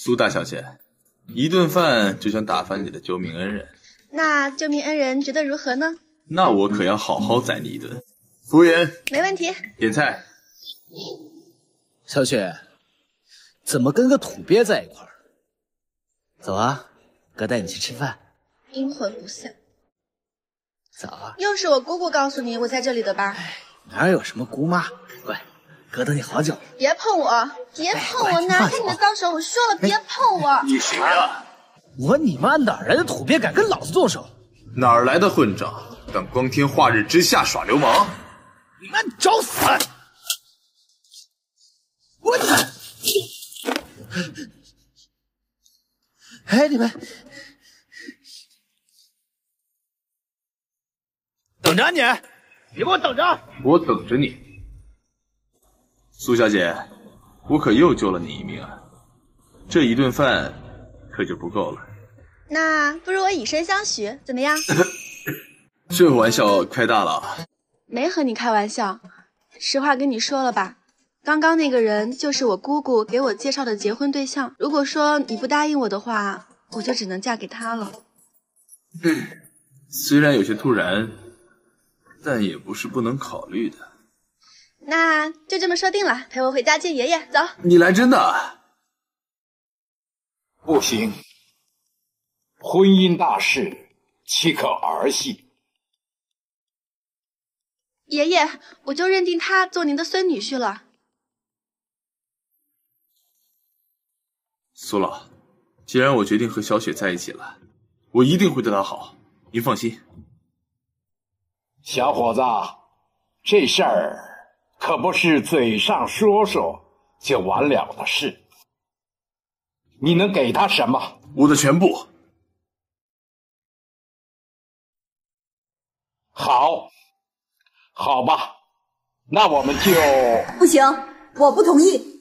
苏大小姐，一顿饭就想打发你的救命恩人，那救命恩人觉得如何呢？那我可要好好宰你一顿。服务员，没问题。点菜。小雪，怎么跟个土鳖在一块儿？走啊，哥带你去吃饭。阴魂不散。走啊。又是我姑姑告诉你我在这里的吧？哪有什么姑妈？乖，哥等你好久。别碰我！别碰我！拿开你的脏手！我说了，别碰我！你谁啊？我你妈哪来的土鳖敢跟老子动手？哪儿来的混账，敢光天化日之下耍流氓？你妈，你找死！我操，哎，你们等着你，你给我等着！我等着你，苏小姐，我可又救了你一命啊！这一顿饭可就不够了。那不如我以身相许，怎么样？这玩笑开大了。没和你开玩笑，实话跟你说了吧。刚刚那个人就是我姑姑给我介绍的结婚对象。如果说你不答应我的话，我就只能嫁给他了。嗯，虽然有些突然，但也不是不能考虑的。那就这么说定了，陪我回家见爷爷。走，你来真的？不行，婚姻大事岂可儿戏？爷爷，我就认定他做您的孙女婿了。苏老，既然我决定和小雪在一起了，我一定会对她好，您放心。小伙子，这事儿可不是嘴上说说就完了的事。你能给他什么？我的全部。好，好吧，那我们就 不行，我不同意。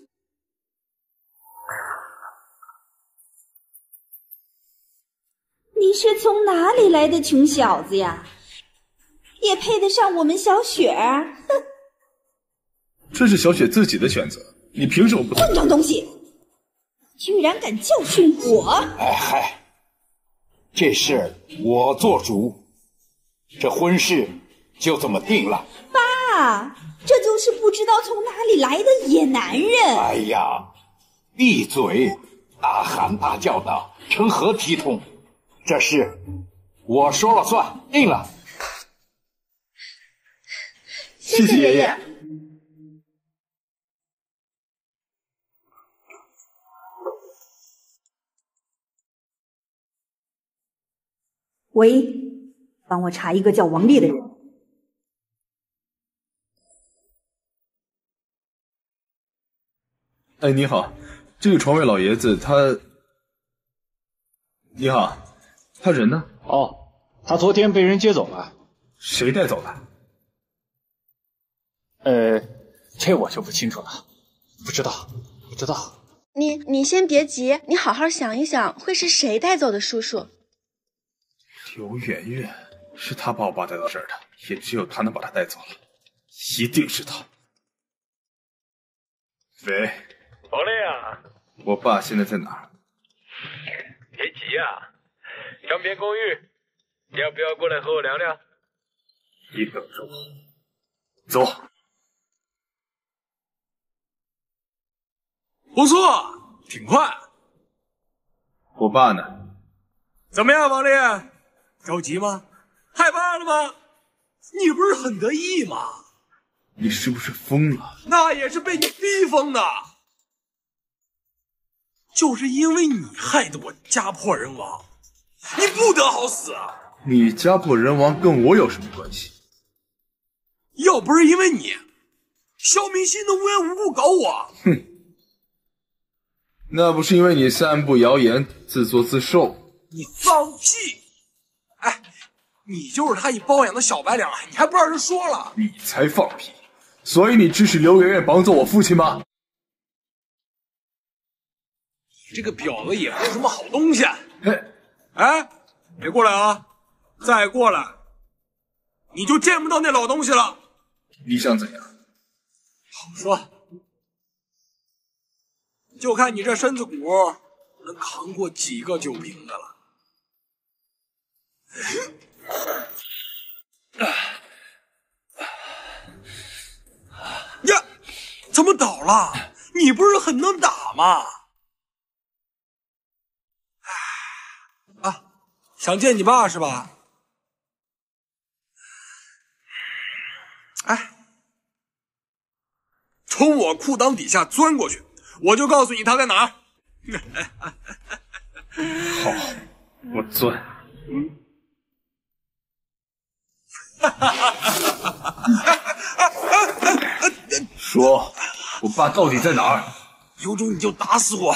你是从哪里来的穷小子呀？也配得上我们小雪？哼！这是小雪自己的选择，你凭什么不？混账东西！居然敢教训我！哎嗨，这事我做主，这婚事就这么定了。爸，这就是不知道从哪里来的野男人。哎呀，闭嘴！大喊大叫的，成何体统？这事我说了算，定了。谢谢爷爷。喂，帮我查一个叫王丽的人。哎，你好，这个床位老爷子他，你好。他人呢？哦，他昨天被人接走了。谁带走的？呃，这我就不清楚了，不知道，不知道。你你先别急，你好好想一想，会是谁带走的？叔叔，刘媛媛是他把我爸带到这儿的，也只有他能把他带走了，一定是他。喂，王丽啊，我爸现在在哪儿？别急啊。江边公寓，要不要过来和我聊聊？你等着我，走。不错，挺快。我爸呢？怎么样，王烈？着急吗？害怕了吗？你不是很得意吗？你是不是疯了？那也是被你逼疯的。就是因为你害得我家破人亡。你不得好死！你家破人亡跟我有什么关系？要不是因为你，肖明心能无缘无故搞我。哼，那不是因为你散布谣言、自作自受。你放屁！哎，你就是他一包养的小白脸，你还不让人说了？你才放屁！所以你支持刘媛媛绑走我父亲吗？你这个婊子也不是什么好东西。嘿。哎，别过来啊！再过来，你就见不到那老东西了。你想怎样？好说，就看你这身子骨能扛过几个酒瓶子了。呀，怎么倒了？你不是很能打吗？啊，想见你爸是吧？哎，从我裤裆底下钻过去，我就告诉你他在哪儿。好，我钻。说，我爸到底在哪儿？有种你就打死我，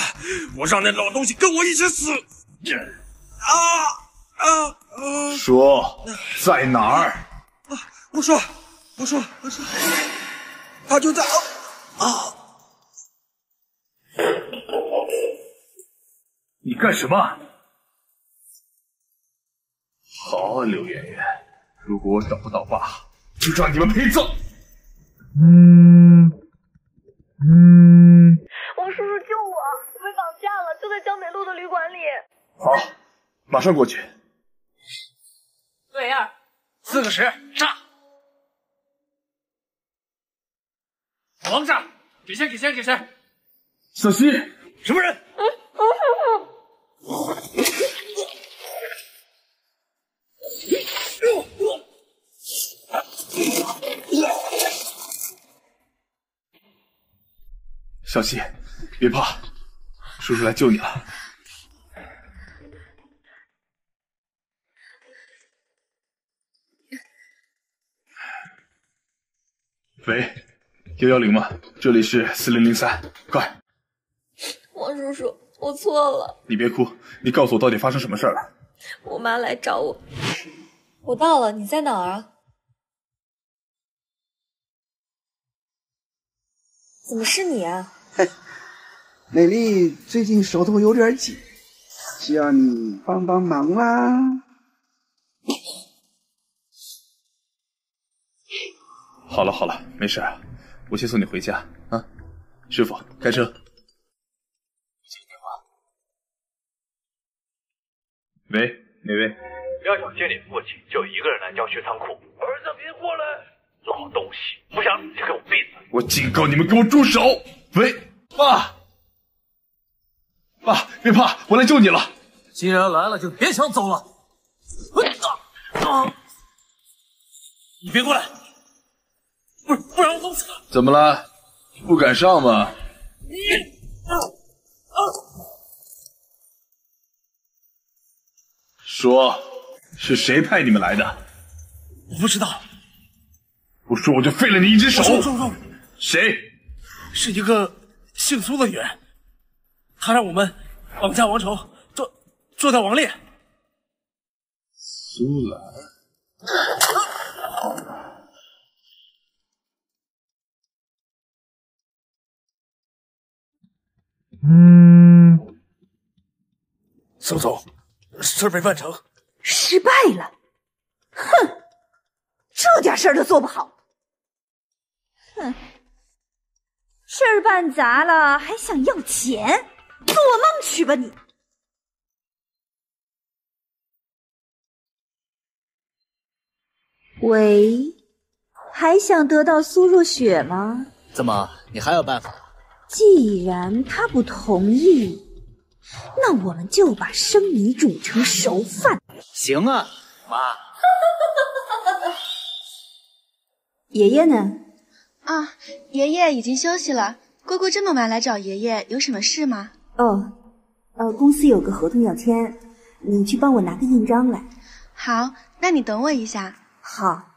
我让那老东西跟我一起死！啊啊啊！说，在哪儿？不说，不说，不说，他就在啊！你干什么？好啊，刘媛媛，如果我找不到爸，就让你们陪葬。嗯嗯，王叔叔救我！我被绑架了，就在江北路的旅馆里。好，马上过去。对二，四个十，炸！王炸！给钱！给钱！给钱！小西，什么人？小希，别怕，叔叔来救你了。喂，幺幺零吗？这里是四零零三，快！王叔叔，我错了。你别哭，你告诉我到底发生什么事了？我妈来找我。我到了，你在哪儿啊？怎么是你啊？嘿，美丽最近手头有点紧，需要你帮帮忙啦。好了好了，没事，我先送你回家啊。师傅，开车。接电话。喂，哪位？要想见你父亲，就一个人来郊区仓库。儿子，别过来！老东西，不想死就给我闭嘴！我警告你们，给我住手！喂，爸，爸，别怕，我来救你了。既然来了，就别想走了。啊！你别过来！不不然我弄死他！怎么了？不敢上吗？你啊啊！说，是谁派你们来的？我不知道。不说我就废了你一只手。谁？是一个姓苏的女人，她让我们绑架王成，做做掉王烈。苏兰。嗯，苏总，事没办成，失败了。哼，这点事儿都做不好。哼，事儿办砸了还想要钱，做梦去吧你！喂，还想得到苏若雪吗？怎么，你还有办法？既然他不同意，那我们就把生米煮成熟饭。行啊，妈。爷爷呢？啊，爷爷已经休息了。姑姑这么晚来找爷爷，有什么事吗？哦，呃，公司有个合同要签，你去帮我拿个印章来。好，那你等我一下。好。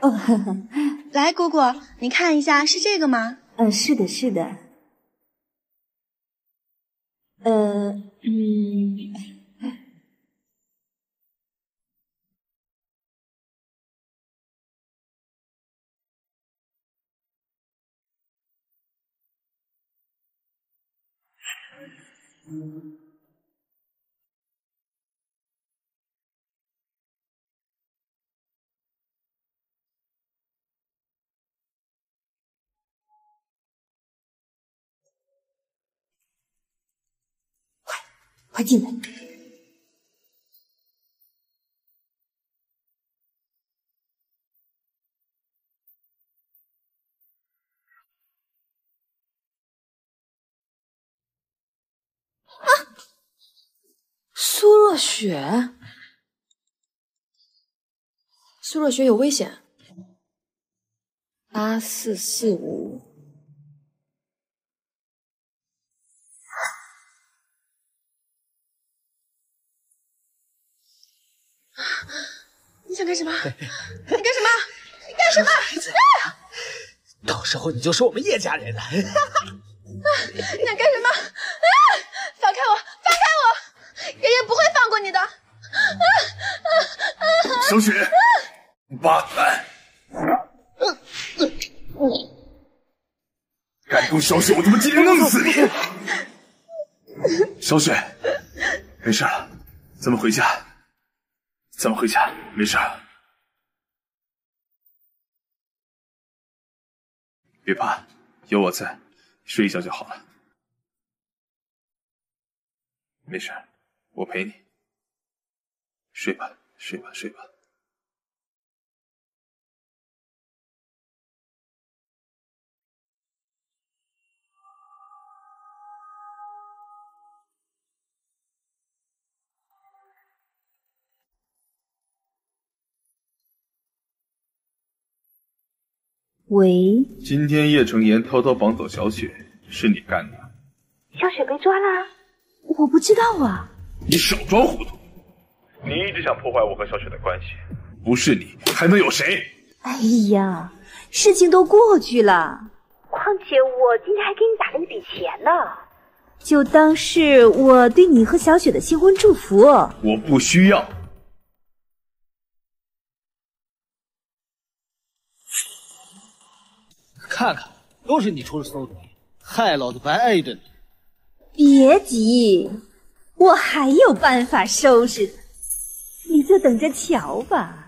哦，呵呵，来，姑姑，你看一下，是这个吗？嗯，是的，是的。呃，嗯。快快进来。雪，苏若雪有危险。八四四五，你想干什么？你干什么？你干什么？啊！到时候你就是我们叶家人了。你想干什么？啊！放开我！放开我！爷爷不会放你的。小雪，八蛋！敢动小雪，我他妈今天弄死你！小雪，没事了，咱们回家。咱们回家，没事。别怕，有我在，睡一觉就好了。没事，我陪你。睡吧，睡吧，睡吧。喂，今天叶成言偷偷绑走小雪，是你干的？小雪被抓了？我不知道啊。你少装糊涂！你一直想破坏我和小雪的关系，不是你还能有谁？哎呀，事情都过去了。况且我今天还给你打了一笔钱呢，就当是我对你和小雪的新婚祝福。我不需要。看看，都是你出了馊主意，害老子白挨一顿。别急，我还有办法收拾他，你就等着瞧吧。